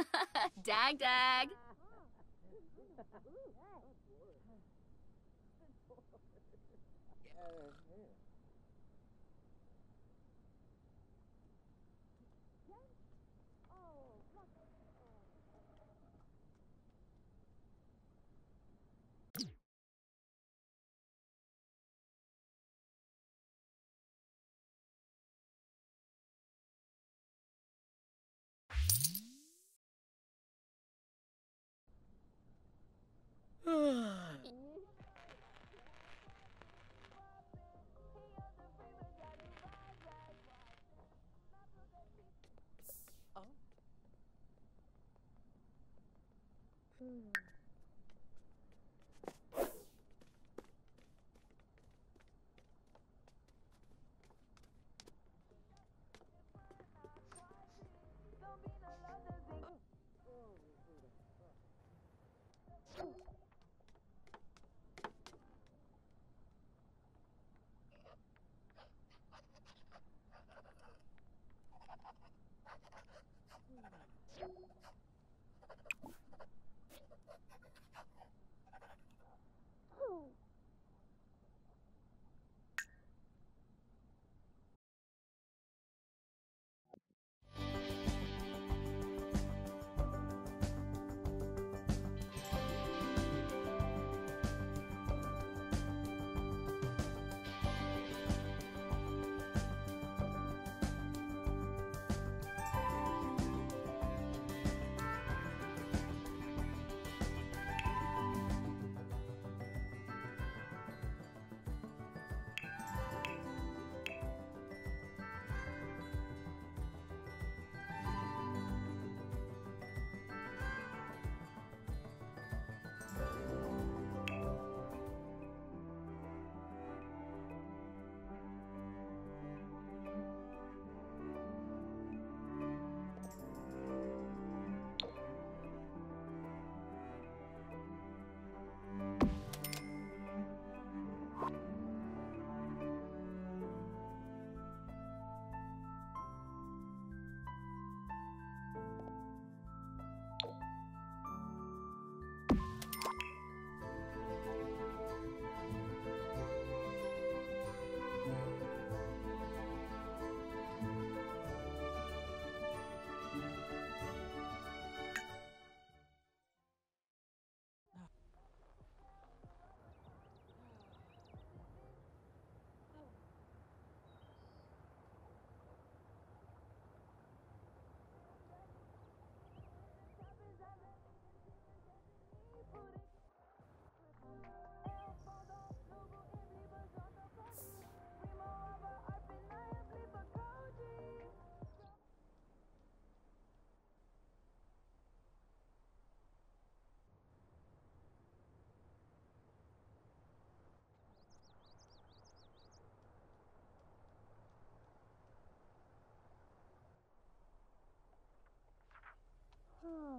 dag dag.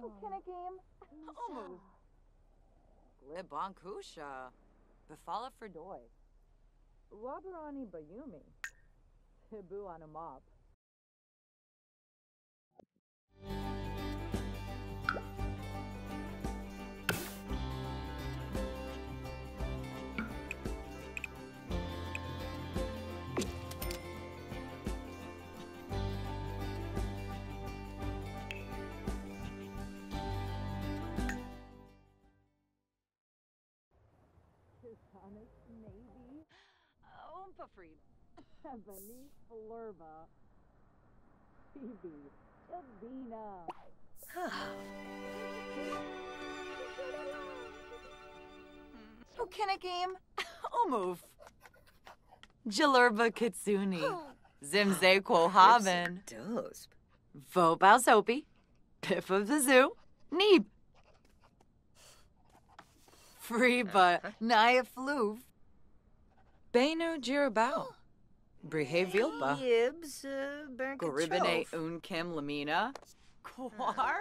Can oh. a game? Almost. Glibonkusha. Befala Ferdoy. Wabarani Bayumi. Hibu on a mop. Honest Navy. Oompa Freed. Ebony Flurba. Phoebe. Adina. Oh, can a game? Omove. Jalurba Kitsuni. Zimze Quohaven. Dosp. Vobao Soapy. Piff of the Zoo. Neeb. Freeba. Naya Fluv. Beno Jirabao. Brihe Vilba. Yibs. Uh, Goribine Unkim Lamina. Quar.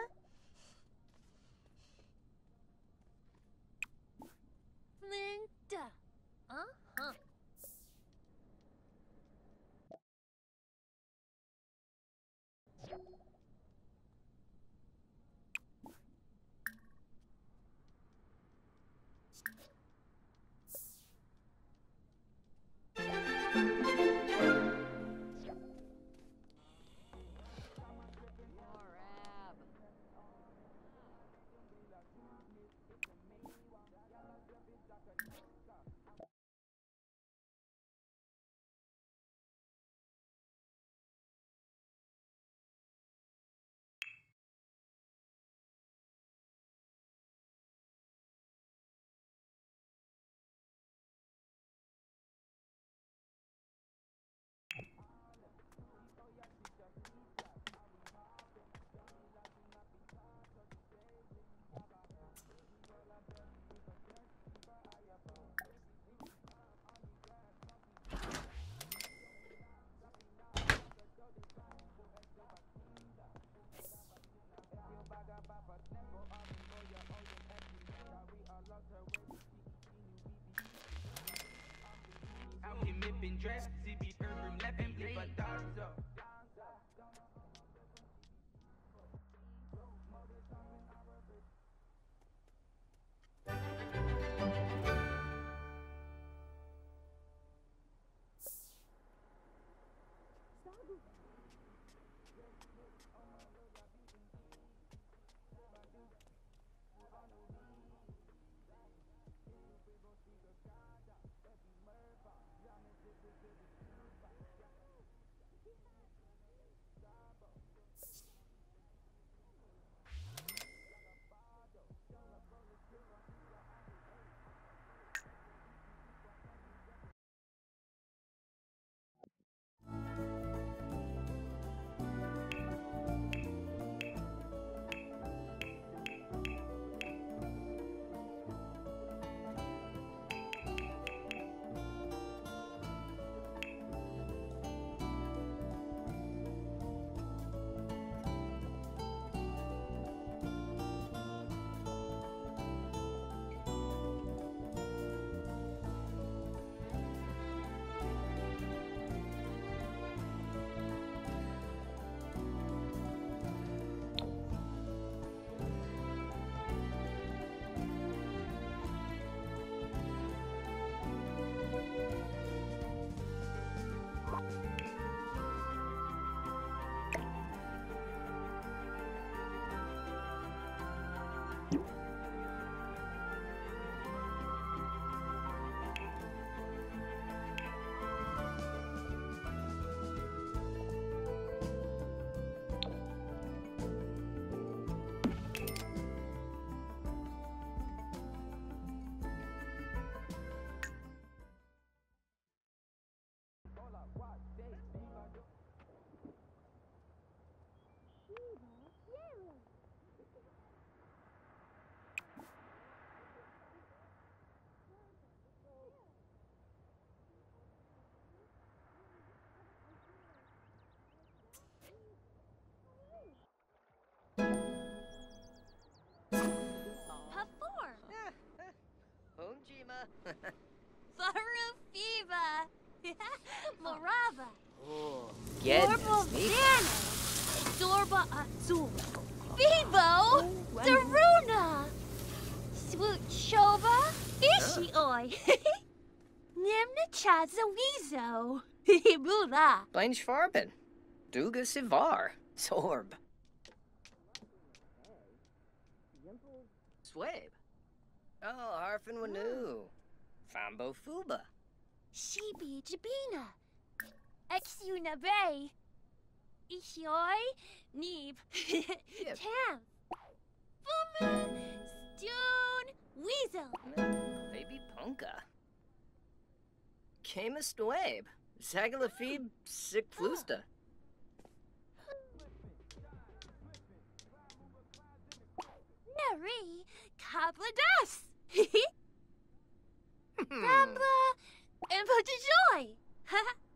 Out here mipping dress, Morava. oh, get Dorbo sneak. Dorba Azul. Vivo. Oh, Daruna. Swoot Shova. Ishi Oi. Nimna Chaza Weezo. Bula. Blaine Schwarben. Duga Sivar. Sorb. Swabe. Oh, Harfin Wanu. Fambo Fuba. Shibi Jabina. Exuna Bay. Ishioi. Neeb. Tam. Fumu. Stone. Weasel. Baby Punka. Camus Dwabe. Zagalafib Sick Flusta. Nari. Kapladas. Rambla. Hmm. And for Joy.